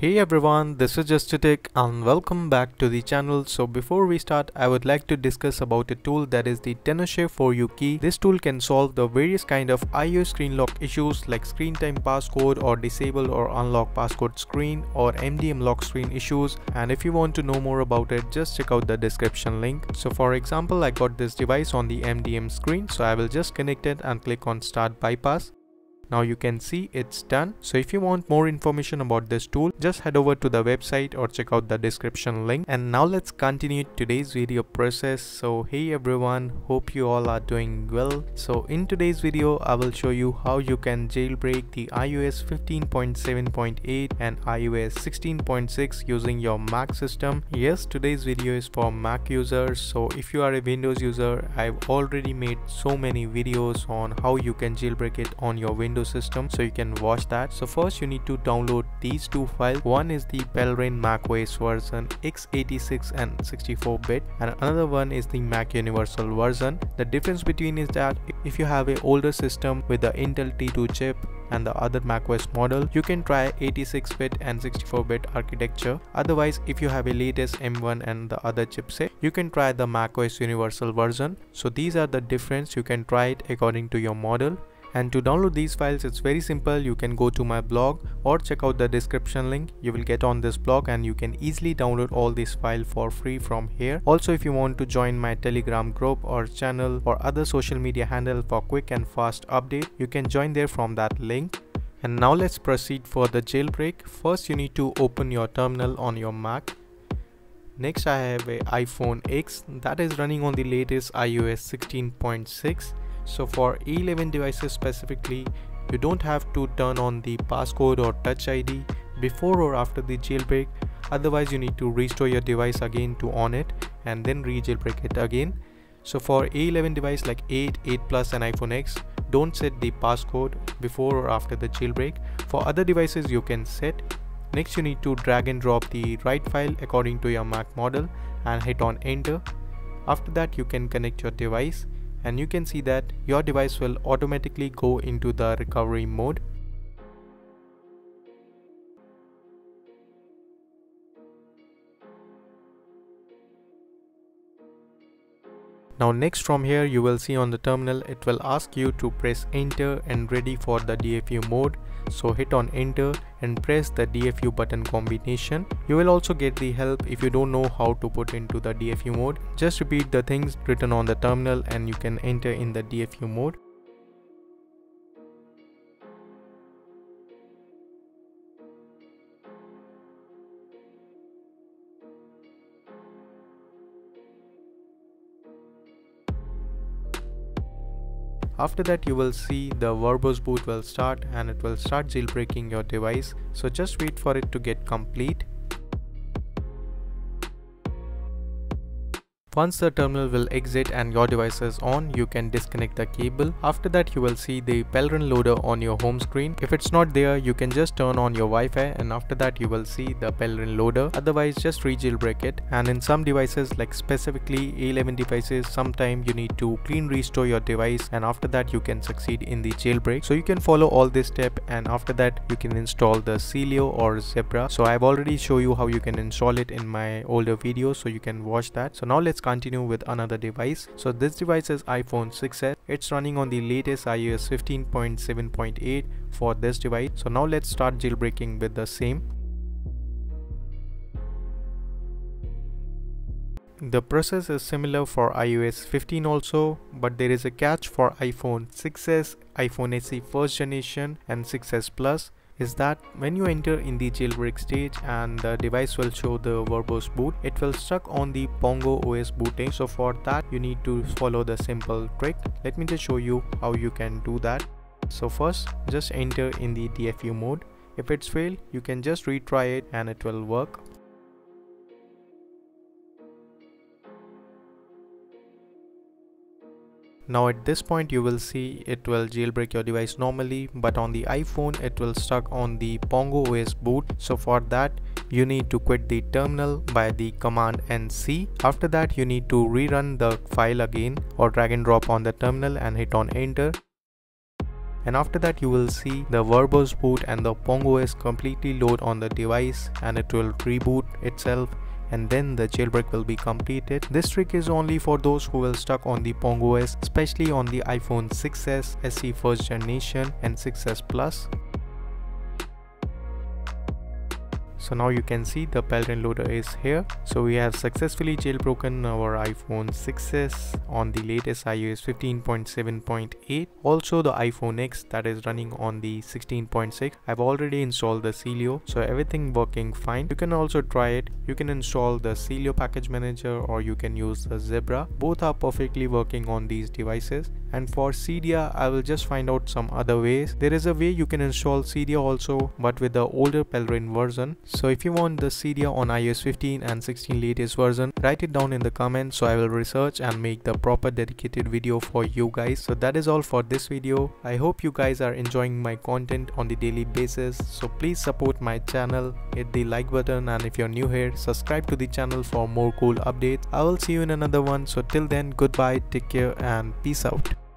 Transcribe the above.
Hey everyone, this is Justitek and welcome back to the channel. So before we start, I would like to discuss about a tool that is the Tenorshare for you key. This tool can solve the various kind of iOS screen lock issues like screen time passcode or disable or unlock passcode screen or MDM lock screen issues. And if you want to know more about it, just check out the description link. So for example, I got this device on the MDM screen. So I will just connect it and click on start bypass now you can see it's done. So if you want more information about this tool just head over to the website or check out the description link. And now let's continue today's video process. So hey everyone hope you all are doing well. So in today's video i will show you how you can jailbreak the ios 15.7.8 and ios 16.6 using your mac system. Yes today's video is for mac users. So if you are a windows user i've already made so many videos on how you can jailbreak it on your windows Windows system so you can watch that. So first you need to download these two files. One is the Pellrain macOS version x86 and 64-bit and another one is the Mac Universal version. The difference between is that if you have an older system with the Intel T2 chip and the other macOS model, you can try 86-bit and 64-bit architecture. Otherwise, if you have a latest M1 and the other chipset, you can try the macOS Universal version. So these are the difference. You can try it according to your model and to download these files it's very simple. You can go to my blog or check out the description link. You will get on this blog and you can easily download all these files for free from here. Also if you want to join my telegram group or channel or other social media handle for quick and fast update you can join there from that link. And now let's proceed for the jailbreak. First you need to open your terminal on your mac. Next i have a iphone x that is running on the latest ios 16.6 so for E11 devices specifically, you don't have to turn on the passcode or touch ID before or after the jailbreak. Otherwise you need to restore your device again to on it and then re-jailbreak it again. So for A11 device like 8, 8 Plus and iPhone X, don't set the passcode before or after the jailbreak. For other devices you can set. Next you need to drag and drop the right file according to your Mac model and hit on enter. After that you can connect your device and you can see that your device will automatically go into the recovery mode Now next from here you will see on the terminal it will ask you to press enter and ready for the DFU mode. So hit on enter and press the DFU button combination. You will also get the help if you don't know how to put into the DFU mode. Just repeat the things written on the terminal and you can enter in the DFU mode. After that you will see the verbose boot will start and it will start jailbreaking your device. So just wait for it to get complete Once the terminal will exit and your device is on, you can disconnect the cable. After that, you will see the Pellrain loader on your home screen. If it's not there, you can just turn on your Wi-Fi and after that you will see the Pellrain loader. Otherwise, just re-jailbreak it. And in some devices like specifically A11 devices, sometime you need to clean restore your device and after that you can succeed in the jailbreak. So you can follow all this step and after that you can install the Celio or Zebra. So I've already show you how you can install it in my older video so you can watch that. So now let's continue with another device. So this device is iPhone 6s. It's running on the latest iOS 15.7.8 for this device. So now let's start jailbreaking with the same. The process is similar for iOS 15 also, but there is a catch for iPhone 6s, iPhone SE first generation and 6s Plus is that when you enter in the jailbreak stage and the device will show the verbose boot it will stuck on the pongo os booting. So for that you need to follow the simple trick. Let me just show you how you can do that. So first just enter in the dfu mode. If it's failed you can just retry it and it will work Now at this point you will see it will jailbreak your device normally but on the iPhone it will stuck on the Pongo OS boot. So for that you need to quit the terminal by the command NC. After that you need to rerun the file again or drag and drop on the terminal and hit on enter and after that you will see the verbose boot and the Pongo OS completely load on the device and it will reboot itself and then the jailbreak will be completed. This trick is only for those who will stuck on the Pongo OS, especially on the iPhone 6s, SE first generation and 6s Plus. So now you can see the Pelrin loader is here. So we have successfully jailbroken our iPhone 6s on the latest iOS 15.7.8 also the iPhone X that is running on the 16.6 I've already installed the Celio so everything working fine. You can also try it. You can install the Celio package manager or you can use the Zebra. Both are perfectly working on these devices and for Cydia I will just find out some other ways. There is a way you can install Cydia also but with the older Pelrin version. So if you want the Cydia on iOS 15 and 16 latest version write it down in the comments so I will research and make the proper dedicated video for you guys. So that is all for this video. I hope you guys are enjoying my content on the daily basis. So please support my channel hit the like button and if you're new here subscribe to the channel for more cool updates. I will see you in another one. So till then goodbye take care and peace out